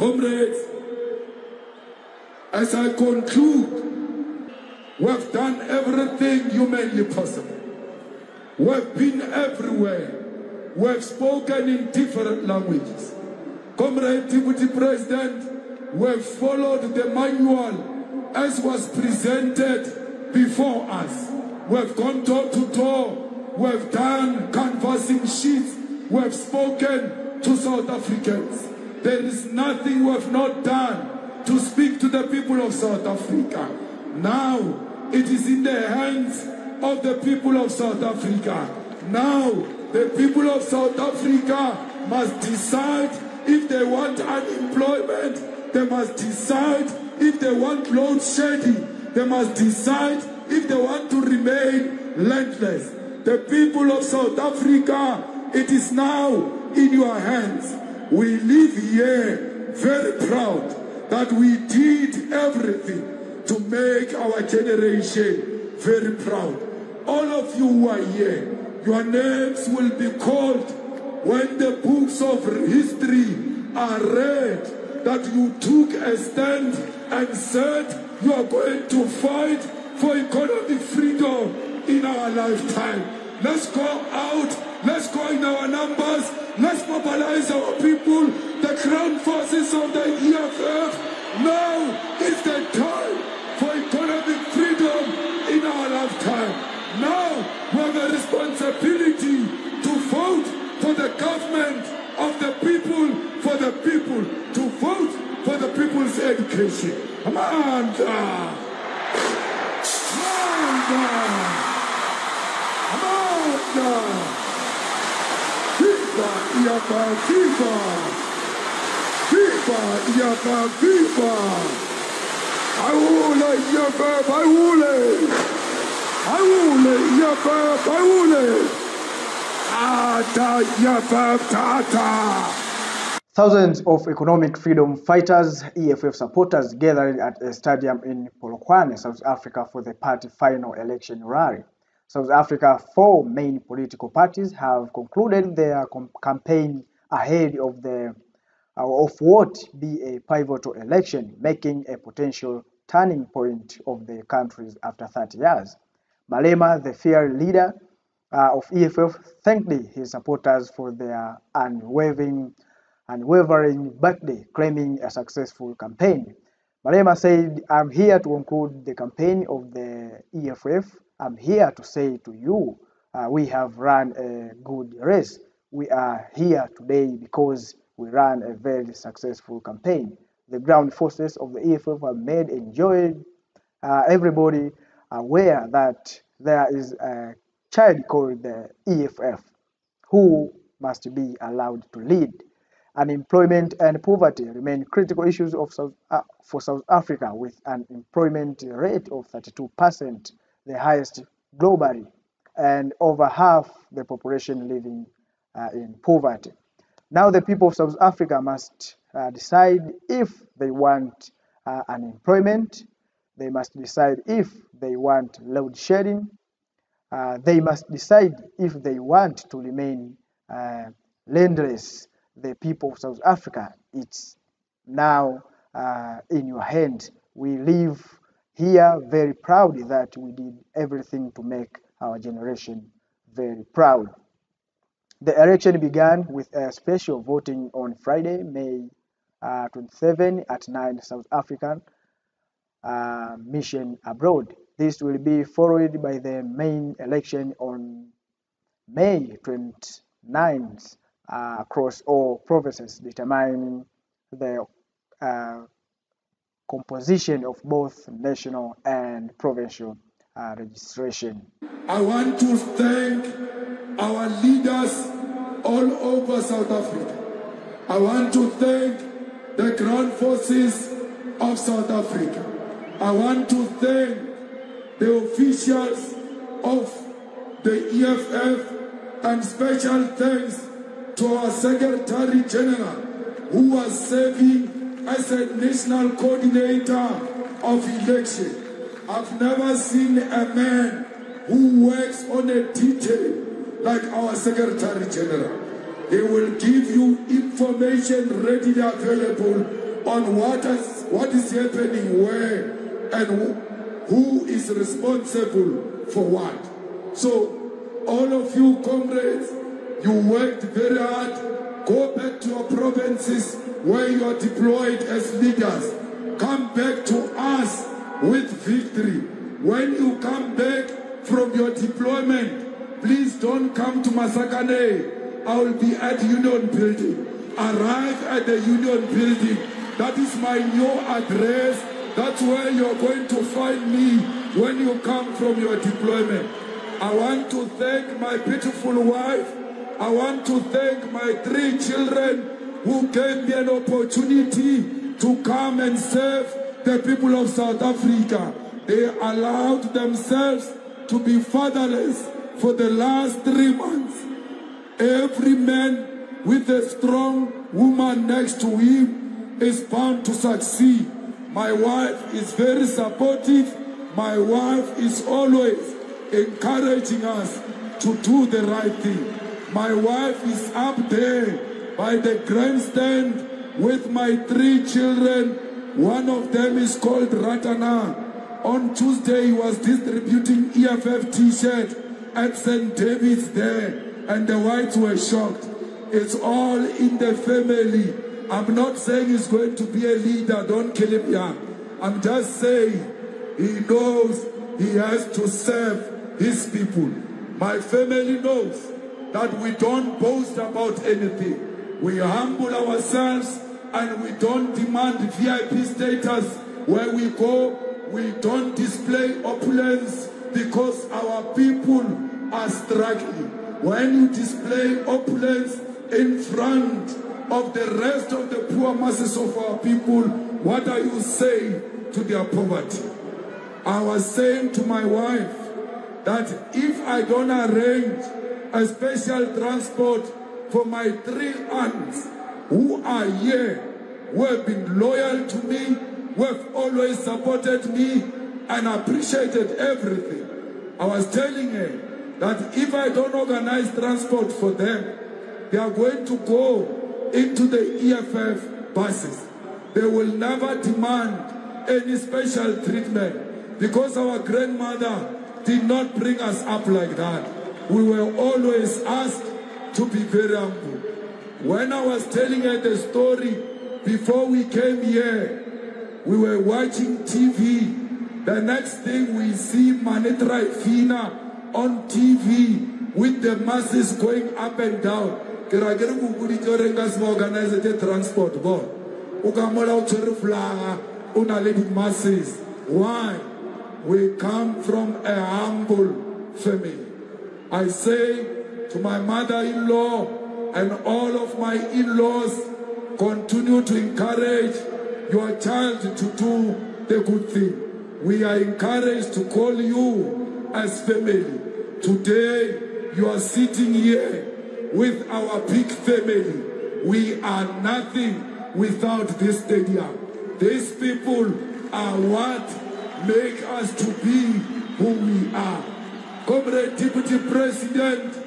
Comrades, as I conclude, we've done everything humanly possible. We've been everywhere. We've spoken in different languages. Comrade Deputy President, we've followed the manual as was presented before us. We've gone door to door. We've done canvassing sheets. We've spoken to South Africans. There is nothing we've not done to speak to the people of South Africa. Now it is in the hands of the people of South Africa. Now the people of South Africa must decide if they want unemployment. They must decide if they want load shedding. They must decide if they want to remain landless. The people of South Africa, it is now in your hands. We live here very proud that we did everything to make our generation very proud. All of you who are here, your names will be called when the books of history are read that you took a stand and said you are going to fight for economic freedom in our lifetime. Let's go out, let's go in our numbers, let's mobilize our people, the ground forces of the EFF. Now is the time for economic freedom in our lifetime. Now we have a responsibility to vote for the government of the people, for the people, to vote for the people's education. Amandla! Amandla! Amandla! Viva Iapa, viva! Viva Iapa, viva! Aule Iapa, aule! Aule Iapa, aule! Ata Iapa, tata! Thousands of economic freedom fighters, EFF supporters gathered at a stadium in Polokwane, South Africa for the party final election rally. South Africa, four main political parties have concluded their campaign ahead of the uh, of what be a pivotal election, making a potential turning point of the countries after 30 years. Malema, the feared leader uh, of EFF, thanked his supporters for their unwavering unwavering birthday, claiming a successful campaign. Malema said, I'm here to conclude the campaign of the EFF. I'm here to say to you, uh, we have run a good race. We are here today because we ran a very successful campaign. The ground forces of the EFF have made enjoyed uh, everybody aware that there is a child called the EFF who must be allowed to lead. Unemployment and poverty remain critical issues of South, uh, for South Africa with an employment rate of 32%, the highest globally, and over half the population living uh, in poverty. Now the people of South Africa must uh, decide if they want uh, unemployment, they must decide if they want load shedding, uh, they must decide if they want to remain uh, landless the people of South Africa. It's now uh, in your hand. We live here very proud that we did everything to make our generation very proud. The election began with a special voting on Friday, May uh, 27 at 9 South African uh, mission abroad. This will be followed by the main election on May 29th uh, across all provinces, determining the uh, composition of both national and provincial uh, registration. I want to thank our leaders all over South Africa. I want to thank the ground forces of South Africa. I want to thank the officials of the EFF and special thanks to our Secretary General who was serving as a national coordinator of election. I've never seen a man who works on a detail like our Secretary General. He will give you information readily available on what is, what is happening where and who, who is responsible for what. So, all of you comrades, you worked very hard. Go back to your provinces where you are deployed as leaders. Come back to us with victory. When you come back from your deployment, please don't come to Masakane. I will be at Union Building. Arrive at the Union Building. That is my new address. That's where you're going to find me when you come from your deployment. I want to thank my beautiful wife. I want to thank my three children who gave me an opportunity to come and serve the people of South Africa. They allowed themselves to be fatherless for the last three months. Every man with a strong woman next to him is bound to succeed. My wife is very supportive. My wife is always encouraging us to do the right thing. My wife is up there by the grandstand with my three children. One of them is called Ratana. On Tuesday, he was distributing EFF t-shirt at St. David's there, and the whites were shocked. It's all in the family. I'm not saying he's going to be a leader. Don't kill him young. I'm just saying he knows he has to serve his people. My family knows that we don't boast about anything. We humble ourselves and we don't demand VIP status where we go. We don't display opulence because our people are struggling. When you display opulence in front of the rest of the poor masses of our people, what are you saying to their poverty? I was saying to my wife that if I don't arrange a special transport for my three aunts who are here, who have been loyal to me, who have always supported me and appreciated everything. I was telling her that if I don't organize transport for them, they are going to go into the EFF buses. They will never demand any special treatment because our grandmother did not bring us up like that. We were always asked to be very humble. When I was telling her the story before we came here, we were watching TV. The next thing we see Manitra Fina on TV with the masses going up and down. ke ra ke re nka se ba organise tse transport bona o o tshwere flaga o na le di-masses why we come from a humble family i say to my mother-in-law and all of my in-laws continue to encourage your child to do the good thing we are encouraged to call you as family today you are sitting here with our big family. We are nothing without this stadium. These people are what make us to be who we are. Comrade Deputy President